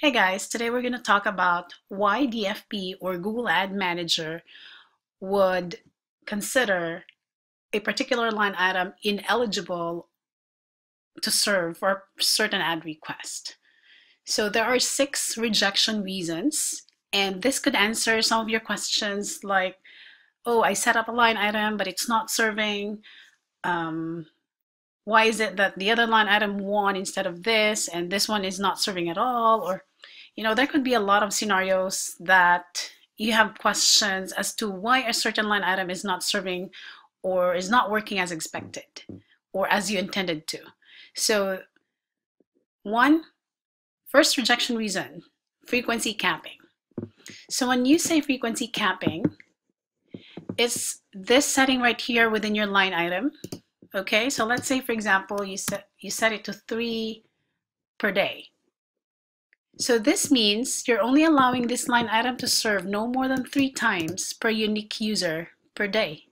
Hey guys, today we're going to talk about why DFP or Google Ad Manager would consider a particular line item ineligible to serve for a certain ad request. So there are six rejection reasons, and this could answer some of your questions like, oh, I set up a line item, but it's not serving. Um, why is it that the other line item won instead of this and this one is not serving at all or you know there could be a lot of scenarios that you have questions as to why a certain line item is not serving or is not working as expected or as you intended to. So one first rejection reason frequency capping. So when you say frequency capping it's this setting right here within your line item Okay, so let's say, for example, you set, you set it to three per day. So this means you're only allowing this line item to serve no more than three times per unique user per day.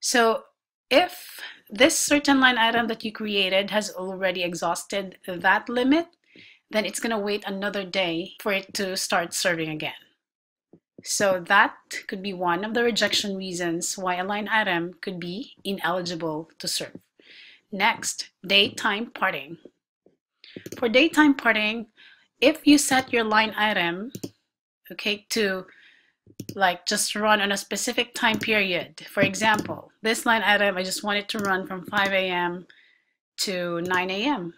So if this certain line item that you created has already exhausted that limit, then it's going to wait another day for it to start serving again. So that could be one of the rejection reasons why a line item could be ineligible to serve. Next, daytime parting. For daytime parting, if you set your line item, okay, to like just run on a specific time period. For example, this line item, I just want it to run from 5 a.m. to 9 a.m.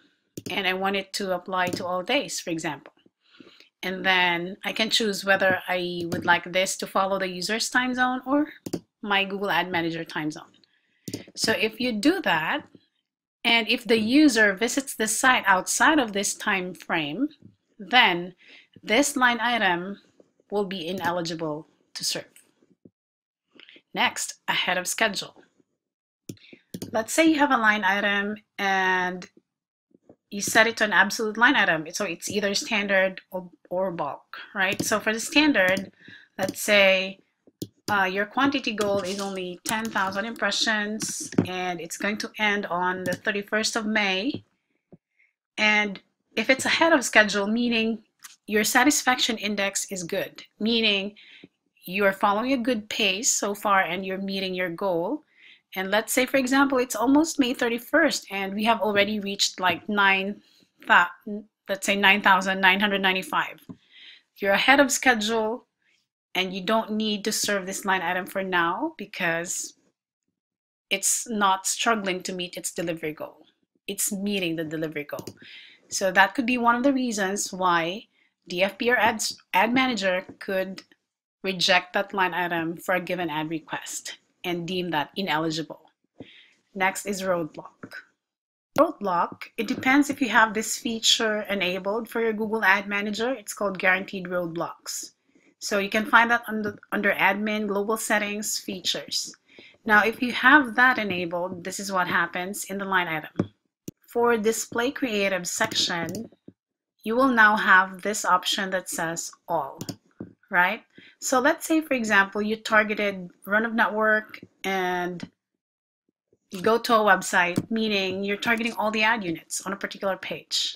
And I want it to apply to all days, for example and then I can choose whether I would like this to follow the user's time zone or my Google Ad Manager time zone. So if you do that, and if the user visits the site outside of this time frame, then this line item will be ineligible to serve. Next, ahead of schedule. Let's say you have a line item and you set it to an absolute line item. So it's either standard or, or bulk, right? So for the standard, let's say uh, your quantity goal is only 10,000 impressions and it's going to end on the 31st of May. And if it's ahead of schedule, meaning your satisfaction index is good, meaning you're following a good pace so far and you're meeting your goal, and let's say, for example, it's almost May 31st and we have already reached like nine, let's say 9,995. You're ahead of schedule and you don't need to serve this line item for now because it's not struggling to meet its delivery goal. It's meeting the delivery goal. So that could be one of the reasons why DFP or ads, ad manager could reject that line item for a given ad request and deem that ineligible. Next is roadblock. Roadblock, it depends if you have this feature enabled for your Google Ad Manager. It's called Guaranteed Roadblocks. So you can find that under, under Admin, Global Settings, Features. Now, if you have that enabled, this is what happens in the line item. For Display Creative section, you will now have this option that says All right? So let's say, for example, you targeted run of network and you go to a website, meaning you're targeting all the ad units on a particular page.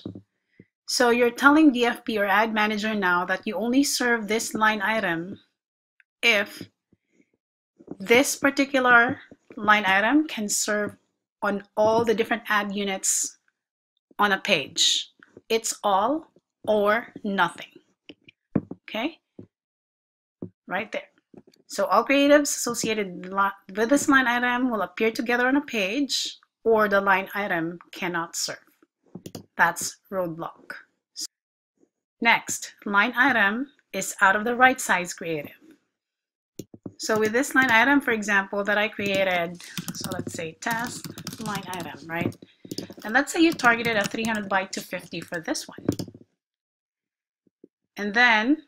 So you're telling DFP or ad manager now that you only serve this line item if this particular line item can serve on all the different ad units on a page. It's all or nothing. Okay? right there. So all creatives associated with this line item will appear together on a page or the line item cannot serve. That's roadblock. Next, line item is out of the right size creative. So with this line item, for example, that I created, so let's say test line item, right? And let's say you targeted a 300 by 250 for this one. And then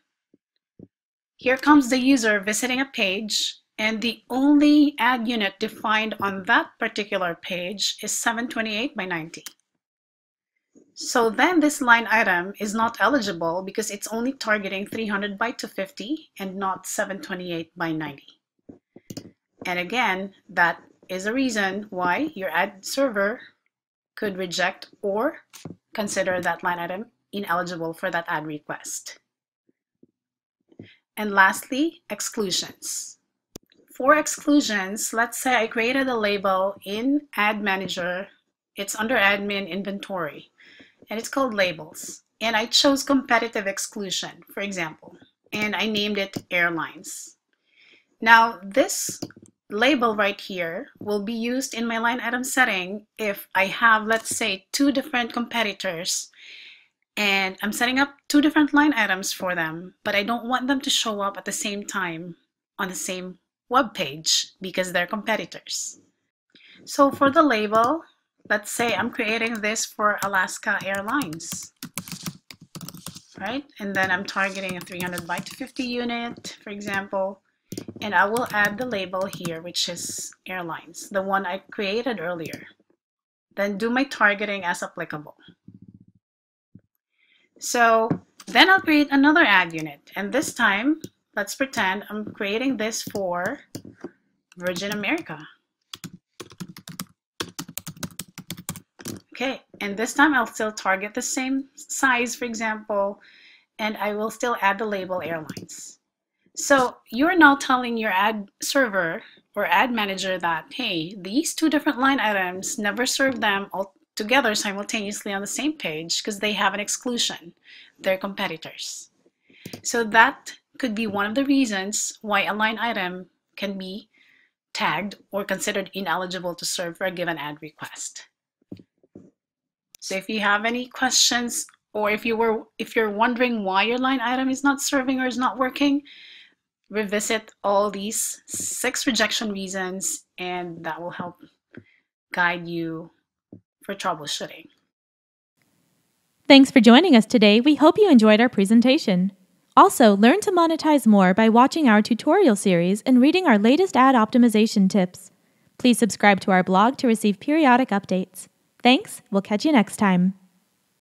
here comes the user visiting a page and the only ad unit defined on that particular page is 728 by 90. So then this line item is not eligible because it's only targeting 300 by 250 and not 728 by 90. And again, that is a reason why your ad server could reject or consider that line item ineligible for that ad request. And lastly, exclusions. For exclusions, let's say I created a label in Ad Manager. It's under Admin Inventory, and it's called Labels. And I chose Competitive Exclusion, for example, and I named it Airlines. Now, this label right here will be used in my line item setting if I have, let's say, two different competitors and I'm setting up two different line items for them, but I don't want them to show up at the same time on the same web page because they're competitors. So for the label, let's say I'm creating this for Alaska Airlines, right? And then I'm targeting a 300 by 250 unit, for example, and I will add the label here, which is airlines, the one I created earlier. Then do my targeting as applicable. So then I'll create another ad unit. And this time, let's pretend I'm creating this for Virgin America. Okay, and this time I'll still target the same size, for example, and I will still add the label airlines. So you're now telling your ad server or ad manager that, hey, these two different line items, never serve them all together simultaneously on the same page because they have an exclusion. They're competitors. So that could be one of the reasons why a line item can be tagged or considered ineligible to serve for a given ad request. So if you have any questions or if you were if you're wondering why your line item is not serving or is not working, revisit all these six rejection reasons and that will help guide you for troubleshooting. Thanks for joining us today. We hope you enjoyed our presentation. Also, learn to monetize more by watching our tutorial series and reading our latest ad optimization tips. Please subscribe to our blog to receive periodic updates. Thanks, we'll catch you next time.